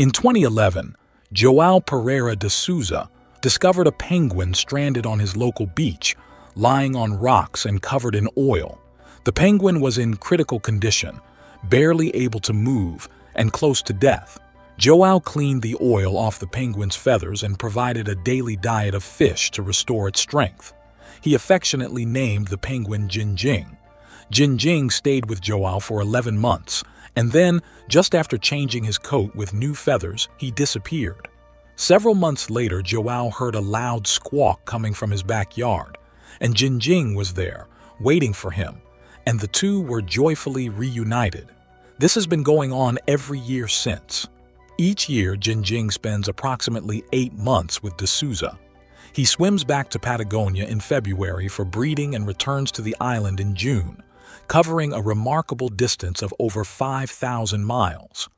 In 2011, Joao Pereira de Souza discovered a penguin stranded on his local beach, lying on rocks and covered in oil. The penguin was in critical condition, barely able to move, and close to death. Joao cleaned the oil off the penguin's feathers and provided a daily diet of fish to restore its strength. He affectionately named the penguin Jinjing. Jinjing stayed with Joao for 11 months, and then, just after changing his coat with new feathers, he disappeared. Several months later, Joao heard a loud squawk coming from his backyard, and Jinjing was there, waiting for him, and the two were joyfully reunited. This has been going on every year since. Each year, Jinjing spends approximately eight months with de Souza. He swims back to Patagonia in February for breeding and returns to the island in June, covering a remarkable distance of over 5,000 miles.